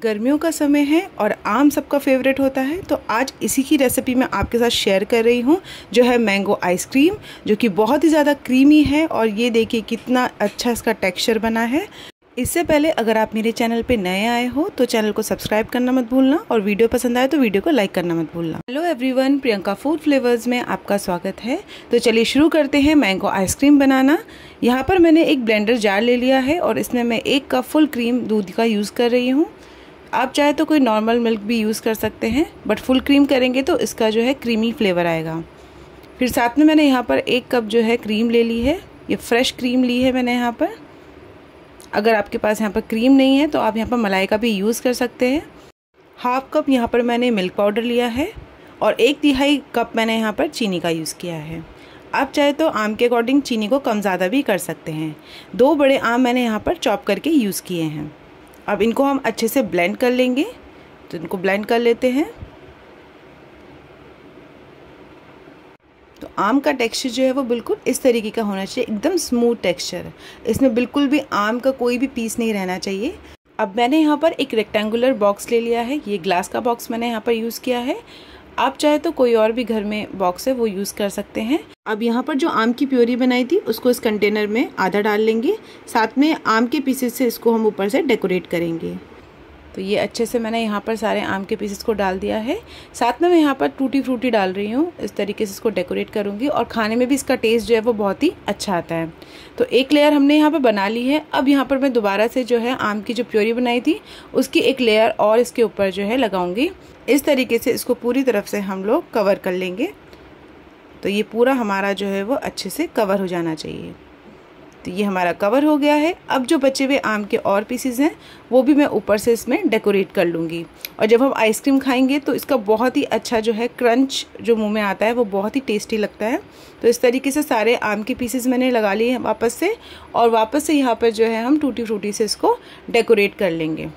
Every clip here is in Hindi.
गर्मियों का समय है और आम सबका फेवरेट होता है तो आज इसी की रेसिपी मैं आपके साथ शेयर कर रही हूँ, जो है मैंगो आइसक्रीम जो कि बहुत ही ज़्यादा क्रीमी है और ये देखिए कितना अच्छा इसका टेक्सचर बना है। इससे पहले अगर आप मेरे चैनल पे नए आए हो तो चैनल को सब्सक्राइब करना मत भूलना और वीडियो पसंद आए तो वीडियो को लाइक करना मत भूलना। Hello everyone Priyanka food flavours में आपका स्वागत है। तो चलिए शुरू करते हैं मैंगो आइसक्रीम बनाना। यहाँ पर मैंने एक ब्लेंडर जार ले लिया है और इसमें मैं एक कप फुल क्रीम दूध का यूज़ कर रही हूँ। आप चाहे तो कोई नॉर्मल मिल्क भी यूज़ कर सकते हैं बट फुल क्रीम करेंगे तो इसका जो है क्रीमी फ्लेवर आएगा। फिर साथ में मैंने यहाँ पर एक कप जो है क्रीम ले ली है। ये फ्रेश क्रीम ली है मैंने यहाँ पर। अगर आपके पास यहाँ पर क्रीम नहीं है तो आप यहाँ पर मलाई का भी यूज़ कर सकते हैं। हाफ़ कप यहाँ पर मैंने मिल्क पाउडर लिया है और एक तिहाई कप मैंने यहाँ पर चीनी का यूज़ किया है। आप चाहे तो आम के अकॉर्डिंग चीनी को कम ज़्यादा भी कर सकते हैं। दो बड़े आम मैंने यहाँ पर चॉप करके यूज़ किए हैं। अब इनको हम अच्छे से ब्लेंड कर लेंगे। तो इनको ब्लेंड कर लेते हैं। तो आम का टेक्सचर जो है वो बिल्कुल इस तरीके का होना चाहिए। एकदम स्मूथ टेक्सचर इसमें बिल्कुल भी आम का कोई भी पीस नहीं रहना चाहिए। अब मैंने यहाँ पर एक रेक्टेंगुलर बॉक्स ले लिया है। ये ग्लास का बॉक्स मैंने यहाँ पर यूज़ किया है। आप चाहे तो कोई और भी घर में बॉक्स है, वो यूज़ कर सकते हैं। अब यहाँ पर जो आम की प्योरी बनाई थी, उसको इस कंटेनर में आधा डाल लेंगे। साथ में आम के पीसेस से इसको हम ऊपर से डेकोरेट करेंगे। तो ये अच्छे से मैंने यहाँ पर सारे आम के पीसेस को डाल दिया है। साथ में मैं यहाँ पर टूटी फ्रूटी डाल रही हूँ। इस तरीके से इसको डेकोरेट करूँगी और खाने में भी इसका टेस्ट जो है वो बहुत ही अच्छा आता है। तो एक लेयर हमने यहाँ पर बना ली है। अब यहाँ पर मैं दोबारा से जो है आम की जो प्योरी बनाई थी, उसकी एक लेयर और इसके ऊपर जो है लगाऊँगी। इस तरीके से इसको पूरी तरफ़ से हम लोग कवर कर लेंगे। तो ये पूरा हमारा जो है वो अच्छे से कवर हो जाना चाहिए। तो ये हमारा कवर हो गया है। अब जो बचे हुए आम के और पीसीज हैं, वो भी मैं ऊपर से इसमें डेकोरेट कर लूँगी। और जब हम आइसक्रीम खाएँगे तो इसका बहुत ही अच्छा जो है क्रंच जो मुँह में आता है, वो बहुत ही टेस्टी लगता है। तो इस तरीके से सारे आम के पीसेस मैंने लगा लिए हैं वापस से, और वापस से यहाँ पर जो है हम टूटी फ्रूटी से इसको डेकोरेट कर लेंगे।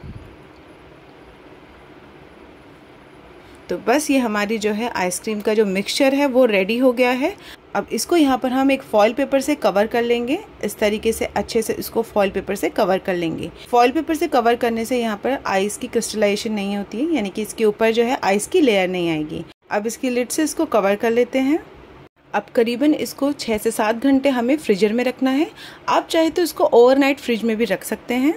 तो बस ये हमारी जो है आइसक्रीम का जो मिक्सचर है, वो रेडी हो गया है। अब इसको यहाँ पर हम एक फॉयल पेपर से कवर कर लेंगे। इस तरीके से अच्छे से इसको फॉयल पेपर से कवर कर लेंगे। फॉयल पेपर से कवर करने से यहाँ पर आइस की क्रिस्टलाइजेशन नहीं होती है, यानी कि इसके ऊपर जो है आइस की लेयर नहीं आएगी। अब इसकी लिड से इसको कवर कर लेते हैं। अब करीबन इसको छः से सात घंटे हमें फ्रिजर में रखना है। आप चाहे तो इसको ओवरनाइट फ्रिज में भी रख सकते हैं।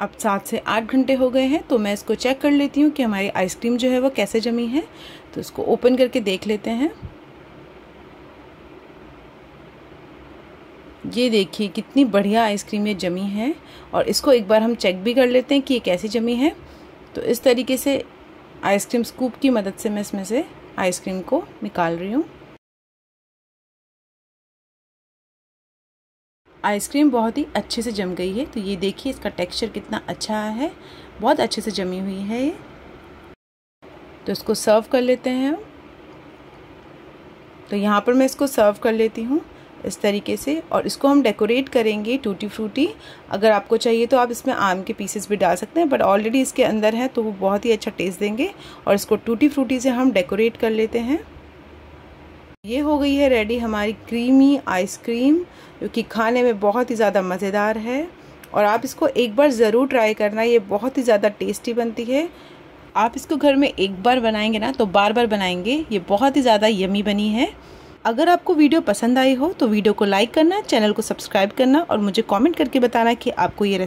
अब सात से आठ घंटे हो गए हैं तो मैं इसको चेक कर लेती हूँ कि हमारी आइसक्रीम जो है वो कैसे जमी है। तो इसको ओपन करके देख लेते हैं। ये देखिए कितनी बढ़िया आइसक्रीम ये जमी है और इसको एक बार हम चेक भी कर लेते हैं कि ये कैसी जमी है। तो इस तरीके से आइसक्रीम स्कूप की मदद से मैं इसमें से आइसक्रीम को निकाल रही हूँ। आइसक्रीम बहुत ही अच्छे से जम गई है। तो ये देखिए इसका टेक्सचर कितना अच्छा है, बहुत अच्छे से जमी हुई है ये। तो इसको सर्व कर लेते हैं तो यहाँ पर मैं इसको सर्व कर लेती हूँ इस तरीके से और इसको हम डेकोरेट करेंगे टूटी फ्रूटी। अगर आपको चाहिए तो आप इसमें आम के पीसेस भी डाल सकते हैं बट ऑलरेडी इसके अंदर है तो वो बहुत ही अच्छा टेस्ट देंगे और इसको टूटी फ्रूटी से हम डेकोरेट कर लेते हैं। ये हो गई है रेडी हमारी क्रीमी आइसक्रीम जो कि खाने में बहुत ही ज़्यादा मज़ेदार है। और आप इसको एक बार ज़रूर ट्राई करना, ये बहुत ही ज़्यादा टेस्टी बनती है। आप इसको घर में एक बार बनाएँगे ना तो बार बार बनाएँगे। ये बहुत ही ज़्यादा यमी बनी है। अगर आपको वीडियो पसंद आई हो तो वीडियो को लाइक करना, चैनल को सब्सक्राइब करना और मुझे कॉमेंट करके बताना कि आपको ये